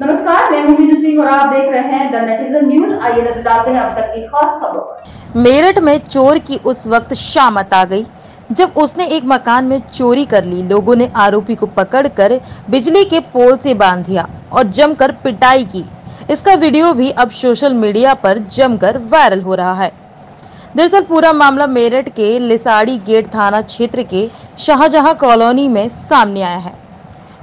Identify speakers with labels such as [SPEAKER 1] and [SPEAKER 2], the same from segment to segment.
[SPEAKER 1] सिंह और आप देख रहे हैं द नेटिजन न्यूज़ आइए नज़र डालते हैं अब तक की खास खबरों पर।
[SPEAKER 2] मेरठ में चोर की उस वक्त शामत आ गई, जब उसने एक मकान में चोरी कर ली। लोगों ने आरोपी को पकड़कर बिजली के पोल से बाँध दिया और जमकर पिटाई की। इसका वीडियो भी अब सोशल मीडिया पर जमकर वायरल हो रहा है। दरअसल पूरा मामला मेरठ के लिसाड़ी गेट थाना क्षेत्र के शाहजहां कॉलोनी में सामने आया है।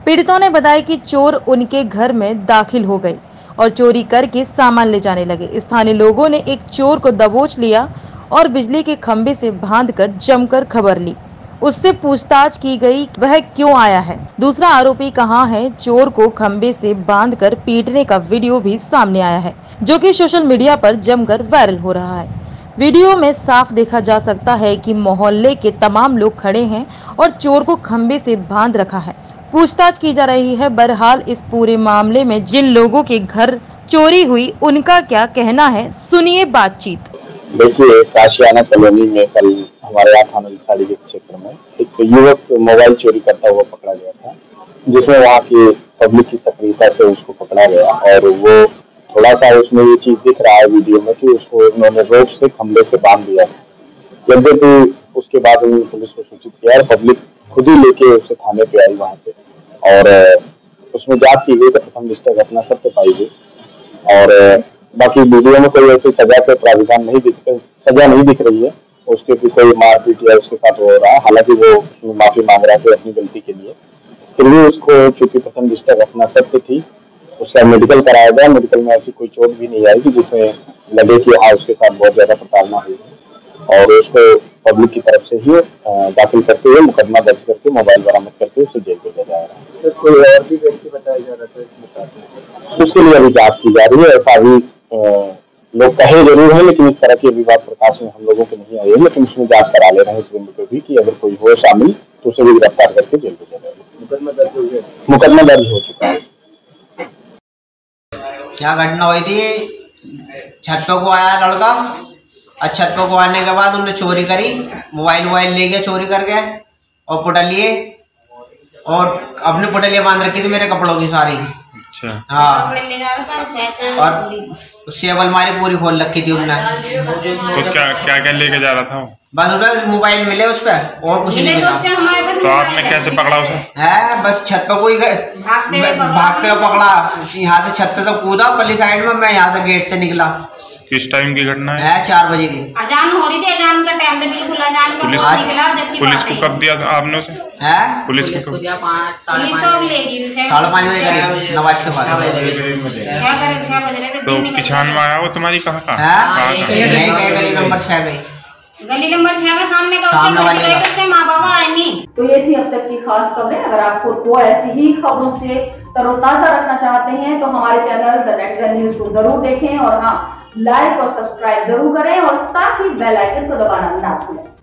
[SPEAKER 2] पीड़ितों ने बताया कि चोर उनके घर में दाखिल हो गए और चोरी करके सामान ले जाने लगे। स्थानीय लोगों ने एक चोर को दबोच लिया और बिजली के खंभे से बांधकर जमकर खबर ली। उससे पूछताछ की गई, वह क्यों आया है? दूसरा आरोपी कहाँ है? चोर को खंबे से बांधकर पीटने का वीडियो भी सामने आया है, जो कि सोशल मीडिया पर जमकर वायरल हो रहा है। वीडियो में साफ़ देखा जा सकता है कि मोहल्ले के तमाम लोग खड़े हैं और चोर को खंबे से बाँध रखा है। पूछताछ की जा रही है। बहरहाल, इस पूरे मामले में जिन लोगों के घर चोरी हुई, उनका क्या कहना है? सुनिए बातचीत।
[SPEAKER 3] देखिए, काशियाना कॉलोनी में कल हमारे यहाँ थाना साड़ी के क्षेत्र में एक युवक मोबाइल चोरी करता हुआ पकड़ा गया था, जिसमें वहाँ की पब्लिक की सक्रियता से उसको पकड़ा गया और वो थोड़ा सा उसमें ये चीज़ दिख रहा है वीडियो में कि उसको उन्होंने रोप से खंबे से बाँध दिया यद्यपि उसके बाद उन्होंने पुलिस को सूचित किया और पब्लिक खुद ही लेके उसे थाने पे आई वहाँ से। और उसमें जाँच की गई तो प्रथम दृष्टया घटना सत्य पाई गई। और बाकी वीडियो में कोई ऐसे सजा के प्राविधान नहीं दिख सजा नहीं दिख रही है। उसके भी कोई मारपीट या उसके साथ हो रहा है। हालाँकि वो माफ़ी मांग रहा है अपनी गलती के लिए। फिर भी उसको चूँकि प्रथम दृष्टया घटना सत्य थी, उसका मेडिकल कराया गया। मेडिकल में ऐसी कोई चोट भी नहीं आई जिसमें लगे कि हाँ उसके साथ बहुत ज़्यादा प्रताड़ना हुई और उसको पब्लिक की तरफ़ से ही दाखिल करते हुए मुकदमा दर्ज करके मोबाइल बरामद करके उसे जेल भेजा जा रहा है। तो कोई और भी व्यक्ति बताया जा रहा था उसके लिए अभी जाँच की जा रही है ऐसा अभी लोग कहे ज़रूर है लेकिन इस तरह की अभी बात प्रकाश में हम लोगों को नहीं आई है लेकिन उसमें जाँच करा ले रहे हैं इस बिंदु पे भी कि अगर कोई हो शामिल तो उसे भी गिरफ़्तार करके जेल भेजा जाएगा मुकदमा दर्ज हो गया? मुकदमा दर्ज हो चुका है।
[SPEAKER 4] क्या घटना हुई थी? छत पे को आया लड़का? और छत पर को आने के बाद उन्होंने चोरी करी मोबाइल वोबाइल ले गया चोरी करके और पुटलिए और अपनी पुटलिए बाँध रखी थी मेरे कपड़ों की सारी।
[SPEAKER 5] अच्छा।
[SPEAKER 4] हाँ। और सेब अलमारी पूरी खोल रखी थी उनने।
[SPEAKER 5] तो क्या क्या क्या लेके जा रहा था वो?
[SPEAKER 4] बस उसमें मोबाइल मिले उस पर और कुछ नहीं मिला।
[SPEAKER 5] तो आपने कैसे पकड़ा उसे?
[SPEAKER 4] है बस छत पे कोई भागते हुए पकड़ा। यहाँ से छत पे से कूदा पल्ली साइड में मैं यहाँ से गेट से निकला।
[SPEAKER 5] किस टाइम की घटना है?
[SPEAKER 4] है चार बजे की।
[SPEAKER 6] अजान हो रही थी अजान का टाइम था बिल्कुल अजान का
[SPEAKER 5] पुलिस-
[SPEAKER 6] निकला जबकि
[SPEAKER 5] पुलिस को कब दिया था आपने उसे?
[SPEAKER 4] है?
[SPEAKER 5] पुलिस को
[SPEAKER 6] पुलिस तो अब लेगी
[SPEAKER 4] साढ़े पाँच बजे करीब नवाज़ के बाद।
[SPEAKER 6] छह करे छह बज रहे थे
[SPEAKER 5] तो किसान में आया वो तुम्हारी कहाँ का
[SPEAKER 4] है?
[SPEAKER 5] कहाँ
[SPEAKER 4] गली नंबर छह गई।
[SPEAKER 6] गली नंबर छह का सामने का उसके माँ बाबा आए नहीं।
[SPEAKER 1] तो ये थी अब तक की खास खबरें। अगर आपको तो ऐसी ही खबरों से तरोताजा रखना चाहते हैं तो हमारे चैनल द नेटजन न्यूज़ को ज़रूर देखें और हाँ लाइक और सब्सक्राइब ज़रूर करें और साथ ही बेल आइकन को दबाना ना भूलें।